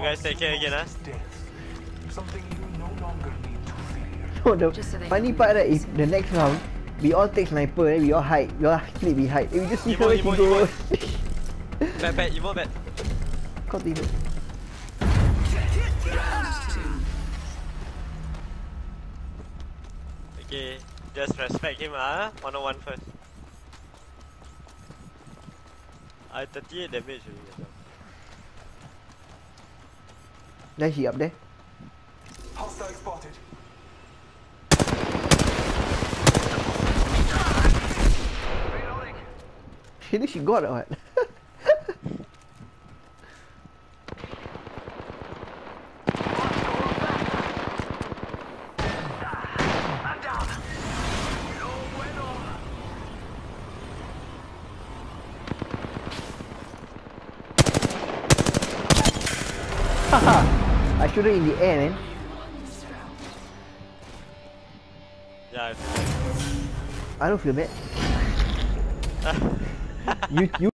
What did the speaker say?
guys take care again, huh? Death. Something you no longer need to fear. No, the Just so they funny part right is the next round, we all take sniper and we all hide. We all split we hide. And we just see Emo, her emo, she go. emo. Bad, bad, emo, bad. Kau tidak. Okay, just respect him, ah. One on one first. I 38 damage already. Then she up there. Hostile spotted. She think she got or what? Haha, I shoot her in the air, man. Yeah, I don't feel bad. You you